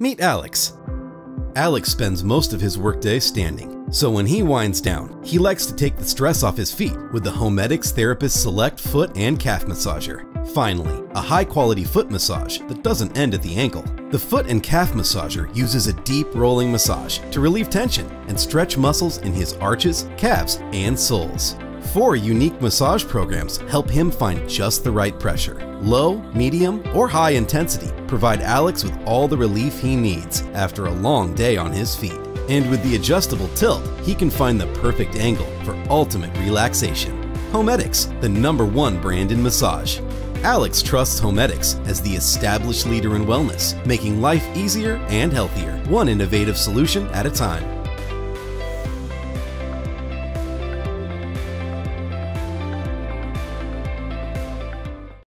Meet Alex. Alex spends most of his workday standing, so when he winds down, he likes to take the stress off his feet with the Homedics Therapist Select Foot and Calf Massager. Finally, a high quality foot massage that doesn't end at the ankle. The foot and calf massager uses a deep rolling massage to relieve tension and stretch muscles in his arches, calves, and soles. Four unique massage programs help him find just the right pressure. Low, medium, or high intensity provide Alex with all the relief he needs after a long day on his feet. And with the adjustable tilt, he can find the perfect angle for ultimate relaxation. Homedics, the number one brand in massage. Alex trusts Homedics as the established leader in wellness, making life easier and healthier, one innovative solution at a time.